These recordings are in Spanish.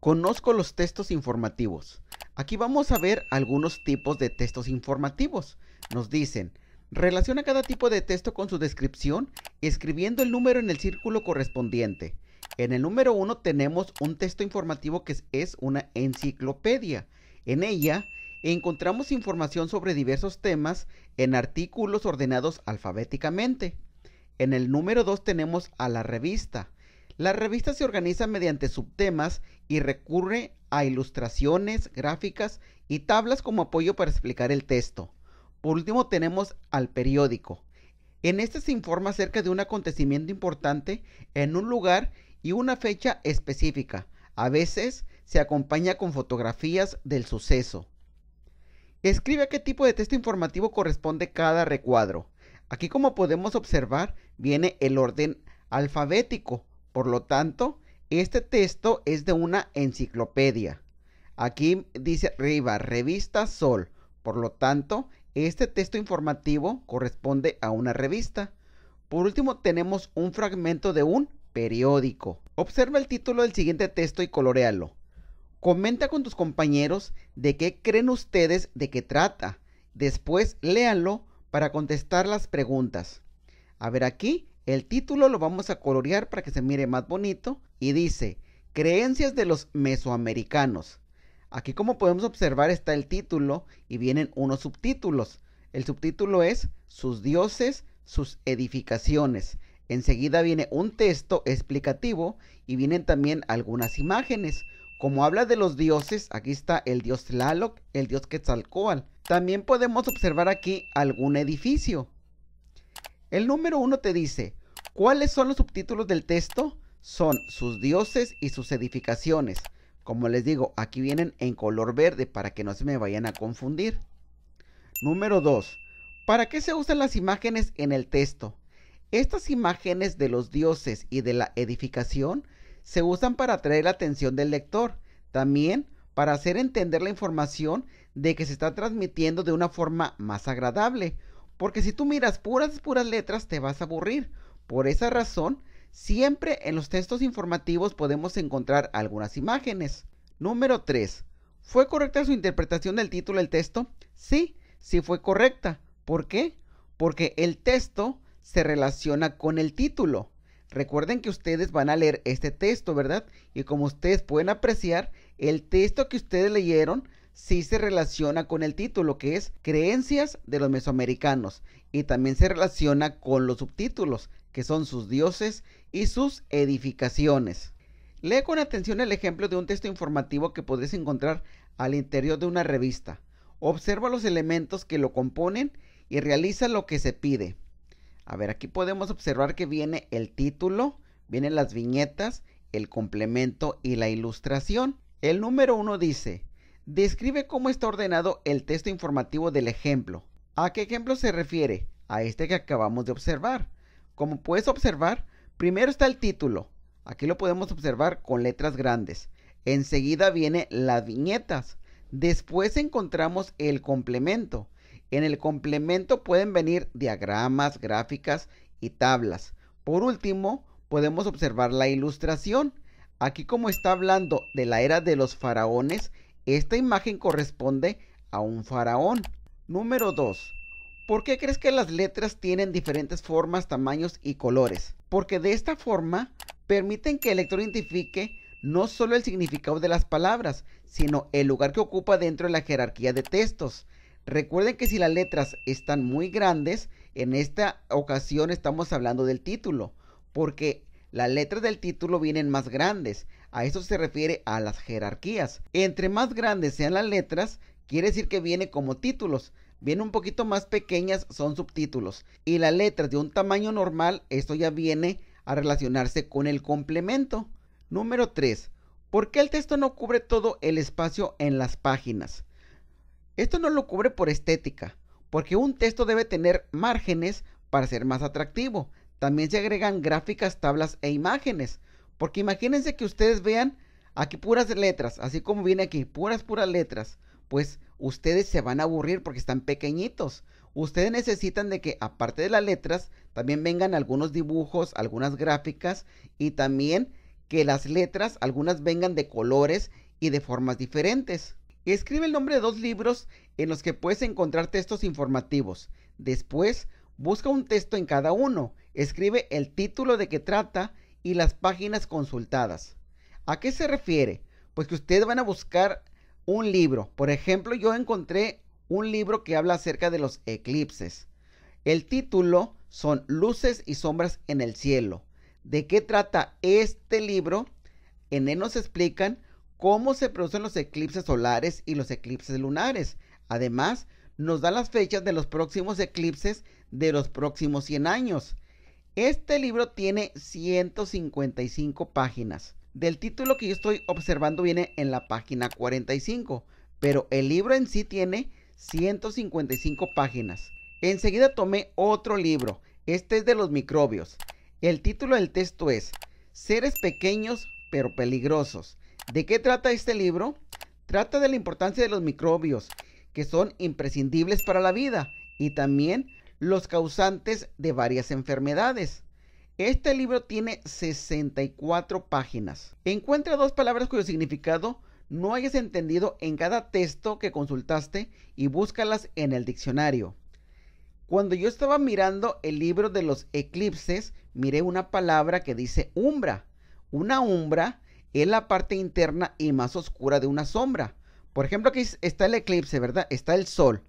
Conozco los textos informativos. Aquí vamos a ver algunos tipos de textos informativos. Nos dicen, relaciona cada tipo de texto con su descripción escribiendo el número en el círculo correspondiente. En el número 1 tenemos un texto informativo que es una enciclopedia. En ella encontramos información sobre diversos temas en artículos ordenados alfabéticamente. En el número 2 tenemos a la revista. La revista se organiza mediante subtemas y recurre a ilustraciones, gráficas y tablas como apoyo para explicar el texto. Por último tenemos al periódico. En este se informa acerca de un acontecimiento importante en un lugar y una fecha específica. A veces se acompaña con fotografías del suceso. Escribe a qué tipo de texto informativo corresponde cada recuadro. Aquí como podemos observar viene el orden alfabético. Por lo tanto, este texto es de una enciclopedia. Aquí dice arriba, revista Sol. Por lo tanto, este texto informativo corresponde a una revista. Por último, tenemos un fragmento de un periódico. Observa el título del siguiente texto y colorealo. Comenta con tus compañeros de qué creen ustedes de qué trata. Después léanlo para contestar las preguntas. A ver aquí, el título lo vamos a colorear para que se mire más bonito y dice, creencias de los mesoamericanos. Aquí como podemos observar está el título y vienen unos subtítulos. El subtítulo es sus dioses, sus edificaciones. Enseguida viene un texto explicativo y vienen también algunas imágenes. Como habla de los dioses, aquí está el dios Tlaloc, el dios Quetzalcoatl. También podemos observar aquí algún edificio. El número uno te dice, ¿cuáles son los subtítulos del texto? Son sus dioses y sus edificaciones. Como les digo, aquí vienen en color verde para que no se me vayan a confundir. Número 2. ¿Para qué se usan las imágenes en el texto? Estas imágenes de los dioses y de la edificación se usan para atraer la atención del lector, también para hacer entender la información de que se está transmitiendo de una forma más agradable, porque si tú miras puras, puras letras te vas a aburrir. Por esa razón, siempre en los textos informativos podemos encontrar algunas imágenes. Número 3. ¿Fue correcta su interpretación del título del texto? Sí, sí fue correcta. ¿Por qué? Porque el texto se relaciona con el título. Recuerden que ustedes van a leer este texto, ¿verdad? Y como ustedes pueden apreciar, el texto que ustedes leyeron sí se relaciona con el título, que es Creencias de los Mesoamericanos. Y también se relaciona con los subtítulos, que son sus dioses y sus edificaciones. Lee con atención el ejemplo de un texto informativo que podés encontrar al interior de una revista. Observa los elementos que lo componen y realiza lo que se pide. A ver, aquí podemos observar que viene el título, vienen las viñetas, el complemento y la ilustración. El número uno dice, describe cómo está ordenado el texto informativo del ejemplo. ¿A qué ejemplo se refiere? A este que acabamos de observar. Como puedes observar, primero está el título. Aquí lo podemos observar con letras grandes. Enseguida viene las viñetas. Después encontramos el complemento. En el complemento pueden venir diagramas, gráficas y tablas. Por último, podemos observar la ilustración. Aquí como está hablando de la era de los faraones, esta imagen corresponde a un faraón. Número 2. ¿Por qué crees que las letras tienen diferentes formas, tamaños y colores? Porque de esta forma permiten que el lector identifique no solo el significado de las palabras, sino el lugar que ocupa dentro de la jerarquía de textos. Recuerden que si las letras están muy grandes, en esta ocasión estamos hablando del título, porque las letras del título vienen más grandes. A eso se refiere a las jerarquías. Entre más grandes sean las letras, quiere decir que viene como títulos. Vienen un poquito más pequeñas, son subtítulos. Y las letras de un tamaño normal, esto ya viene a relacionarse con el complemento. Número 3. ¿Por qué el texto no cubre todo el espacio en las páginas? Esto no lo cubre por estética, porque un texto debe tener márgenes para ser más atractivo. También se agregan gráficas, tablas e imágenes. Porque imagínense que ustedes vean aquí puras letras, así como viene aquí, puras, puras letras. Pues ustedes se van a aburrir porque están pequeñitos. Ustedes necesitan de que aparte de las letras, también vengan algunos dibujos, algunas gráficas y también que las letras, algunas vengan de colores y de formas diferentes. Escribe el nombre de dos libros en los que puedes encontrar textos informativos. Después, busca un texto en cada uno. Escribe el título de que trata y las páginas consultadas. ¿A qué se refiere? Pues que ustedes van a buscar un libro. Por ejemplo, yo encontré un libro que habla acerca de los eclipses. El título son Luces y sombras en el cielo. ¿De qué trata este libro? En él nos explican cómo se producen los eclipses solares y los eclipses lunares. Además, nos da las fechas de los próximos eclipses de los próximos 100 años. Este libro tiene 155 páginas. Del título que yo estoy observando viene en la página 45, pero el libro en sí tiene 155 páginas. Enseguida tomé otro libro. Este es de los microbios. El título del texto es Seres pequeños pero peligrosos. ¿De qué trata este libro? Trata de la importancia de los microbios, que son imprescindibles para la vida, y también los causantes de varias enfermedades. Este libro tiene 64 páginas. Encuentra dos palabras cuyo significado no hayas entendido en cada texto que consultaste y búscalas en el diccionario. Cuando yo estaba mirando el libro de los eclipses, miré una palabra que dice umbra. Una umbra es la parte interna y más oscura de una sombra. Por ejemplo, aquí está el eclipse, ¿verdad? Está el sol.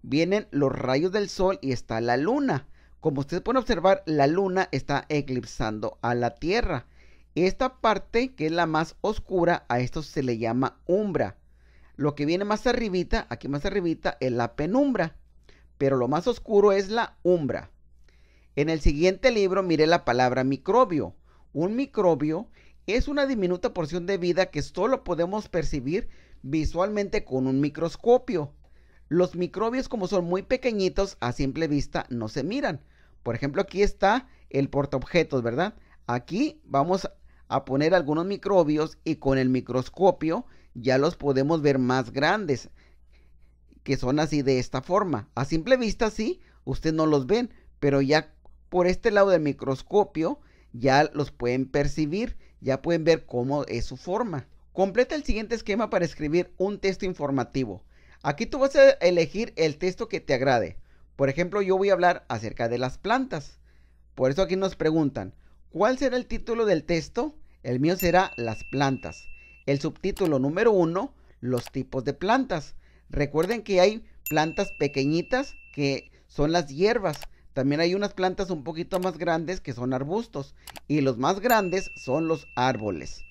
Vienen los rayos del sol y está la luna. Como ustedes pueden observar, la luna está eclipsando a la Tierra. Esta parte, que es la más oscura, a esto se le llama umbra. Lo que viene más arribita, aquí más arribita, es la penumbra. Pero lo más oscuro es la umbra. En el siguiente libro miré la palabra microbio. Un microbio es una diminuta porción de vida que solo podemos percibir visualmente con un microscopio. Los microbios como son muy pequeñitos a simple vista no se miran. Por ejemplo aquí está el portaobjetos, ¿verdad? Aquí vamos a poner algunos microbios y con el microscopio ya los podemos ver más grandes, que son así de esta forma. A simple vista sí, ustedes no los ven, pero ya por este lado del microscopio ya los pueden percibir, ya pueden ver cómo es su forma. Completa el siguiente esquema para escribir un texto informativo. Aquí tú vas a elegir el texto que te agrade. Por ejemplo, yo voy a hablar acerca de las plantas. Por eso aquí nos preguntan, ¿cuál será el título del texto? El mío será Las plantas. El subtítulo número uno, Los tipos de plantas. Recuerden que hay plantas pequeñitas que son las hierbas. También hay unas plantas un poquito más grandes que son arbustos. Y los más grandes son los árboles.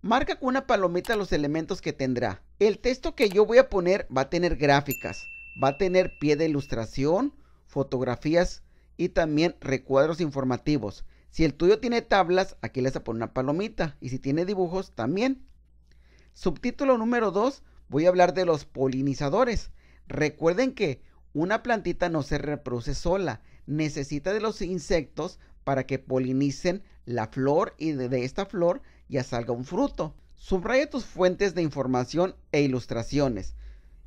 Marca con una palomita los elementos que tendrá. El texto que yo voy a poner va a tener gráficas. Va a tener pie de ilustración, fotografías y también recuadros informativos. Si el tuyo tiene tablas, aquí le vas a poner una palomita. Y si tiene dibujos, también. Subtítulo número 2, voy a hablar de los polinizadores. Recuerden que una plantita no se reproduce sola. Necesita de los insectos para que polinicen la flor y de, esta flor ya salga un fruto. Subraya tus fuentes de información e ilustraciones.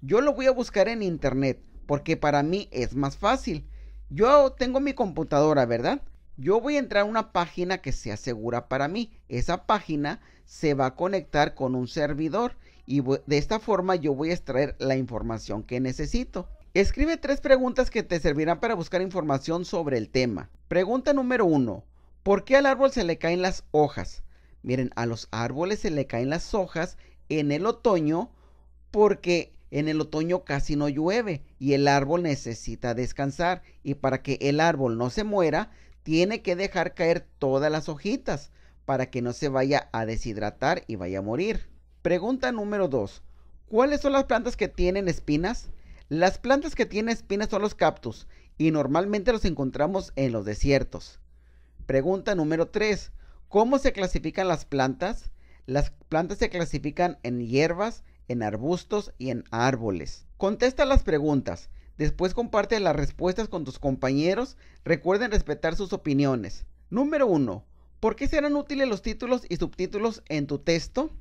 Yo lo voy a buscar en internet porque para mí es más fácil. Yo tengo mi computadora, ¿verdad? yo voy a entrar a una página que sea segura para mí. Esa página se va a conectar con un servidor y de esta forma yo voy a extraer la información que necesito. Escribe tres preguntas que te servirán para buscar información sobre el tema. Pregunta número uno. ¿Por qué al árbol se le caen las hojas? Miren, a los árboles se le caen las hojas en el otoño porque en el otoño casi no llueve y el árbol necesita descansar y para que el árbol no se muera tiene que dejar caer todas las hojitas para que no se vaya a deshidratar y vaya a morir. Pregunta número 2. ¿Cuáles son las plantas que tienen espinas? Las plantas que tienen espinas son los cactus y normalmente los encontramos en los desiertos. Pregunta número 3. ¿Cómo se clasifican las plantas? Las plantas se clasifican en hierbas, en arbustos y en árboles. Contesta las preguntas. Después comparte las respuestas con tus compañeros. Recuerden respetar sus opiniones. Número 1. ¿Por qué serán útiles los títulos y subtítulos en tu texto?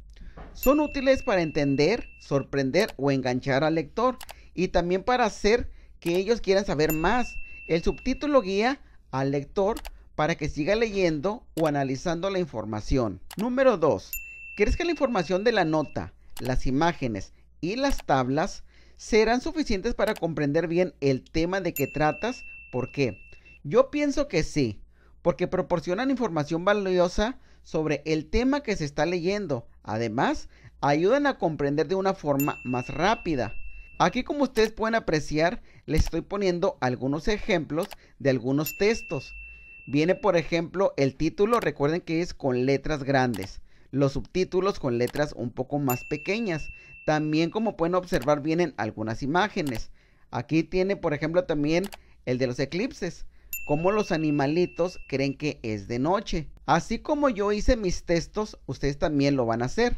Son útiles para entender, sorprender o enganchar al lector y también para hacer que ellos quieran saber más. El subtítulo guía al lector para que siga leyendo o analizando la información. Número 2. ¿Crees que la información de la nota, las imágenes y las tablas serán suficientes para comprender bien el tema de que tratas? ¿Por qué? Yo pienso que sí, porque proporcionan información valiosa sobre el tema que se está leyendo. Además, ayudan a comprender de una forma más rápida. Aquí como ustedes pueden apreciar, les estoy poniendo algunos ejemplos de algunos textos. Viene por ejemplo el título, recuerden que es con letras grandes. Los subtítulos con letras un poco más pequeñas. También como pueden observar vienen algunas imágenes. Aquí tiene por ejemplo también el de los eclipses. Como los animalitos creen que es de noche. Así como yo hice mis textos, ustedes también lo van a hacer.